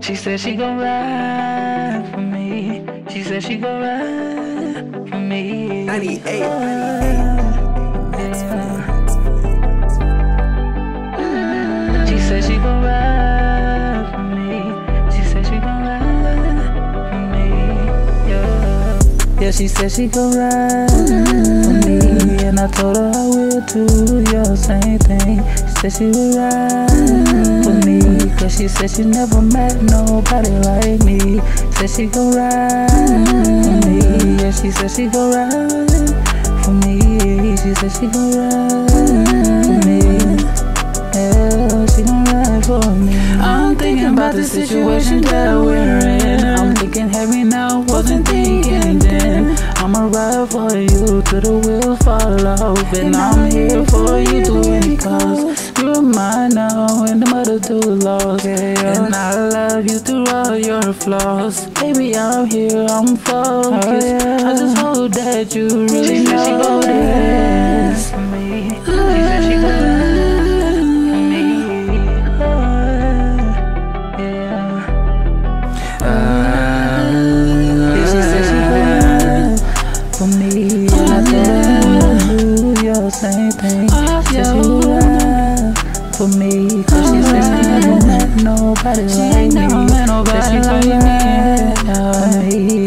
She said she gon' ride for me. She said she gon' ride for me. 98. She said she gon' ride for me. She said she gon' ride for me. Yeah. Yeah, she said she gon' ride for me. And I told her I will too. Yeah, same thing. She said she would ride for me. Cause she said she never met nobody like me. Said she gon' ride for me. Yeah, she said she gon' ride for me. She said she gon' ride for me. Yeah, she gon' ride for me. I'm thinking about the situation that we're in. I'm thinking heavy now, wasn't thinking then. I'ma ride for you till the wheels fall off. And I'm here for you and the mother too lost. And I love you through all your flaws. Baby, I'm here, I'm focused. I just hope that you really know this. for me. Cause she said she met nobody she like me. Never met nobody she like me.